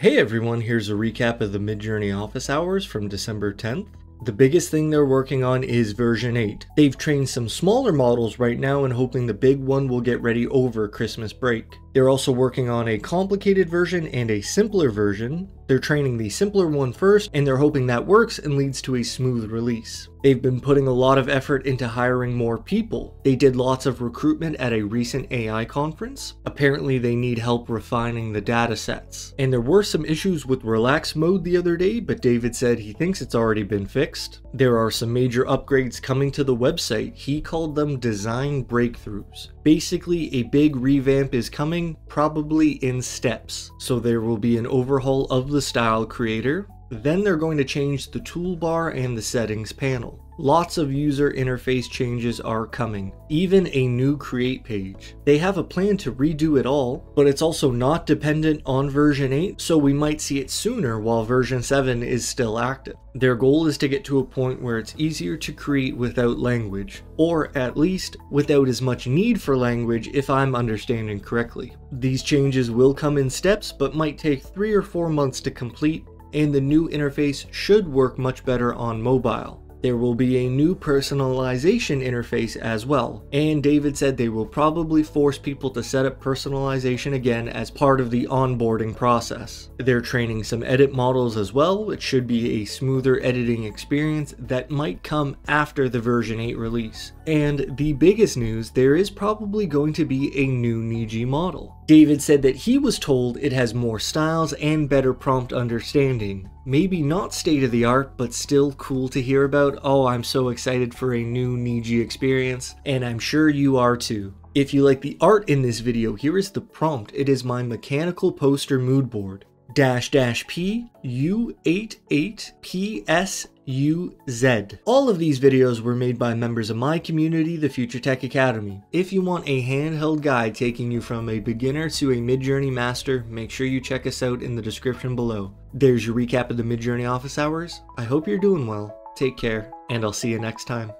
Hey everyone, here's a recap of the Midjourney office hours from December 10th. The biggest thing they're working on is version 8. They've trained some smaller models right now and hoping the big one will get ready over Christmas break. They're also working on a complicated version and a simpler version. They're training the simpler one first, and they're hoping that works and leads to a smooth release. They've been putting a lot of effort into hiring more people. They did lots of recruitment at a recent AI conference. Apparently, they need help refining the data sets. And there were some issues with relax mode the other day, but David said he thinks it's already been fixed. There are some major upgrades coming to the website. He called them design breakthroughs. Basically, a big revamp is coming, probably in steps. So there will be an overhaul of the style creator, then they're going to change the toolbar and the settings panel. Lots of user interface changes are coming, even a new create page. They have a plan to redo it all, but it's also not dependent on version 8, so we might see it sooner while version 7 is still active. Their goal is to get to a point where it's easier to create without language, or at least without as much need for language if I'm understanding correctly. These changes will come in steps but might take 3 or 4 months to complete, and the new interface should work much better on mobile. There will be a new personalization interface as well, and David said they will probably force people to set up personalization again as part of the onboarding process. They're training some edit models as well, which should be a smoother editing experience that might come after the version 8 release. And the biggest news, there is probably going to be a new Niji model. David said that he was told it has more styles and better prompt understanding. Maybe not state of the art, but still cool to hear about. Oh, I'm so excited for a new Niji experience, and I'm sure you are too. If you like the art in this video, here is the prompt. It is my mechanical poster mood board. Dash dash P U88 PS UZ. All of these videos were made by members of my community, the Future Tech Academy. If you want a handheld guide taking you from a beginner to a Midjourney master, make sure you check us out in the description below. There's your recap of the Midjourney office hours. I hope you're doing well, take care, and I'll see you next time.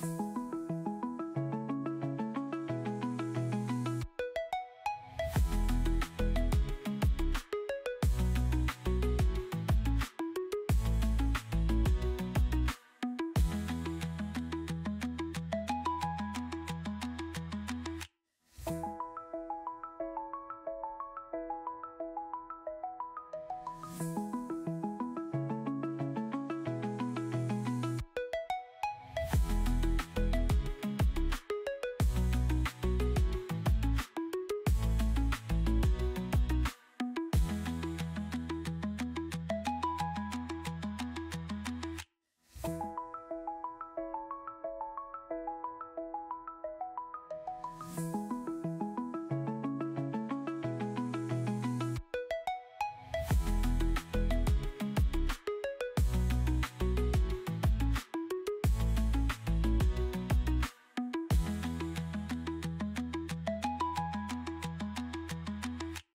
Bye.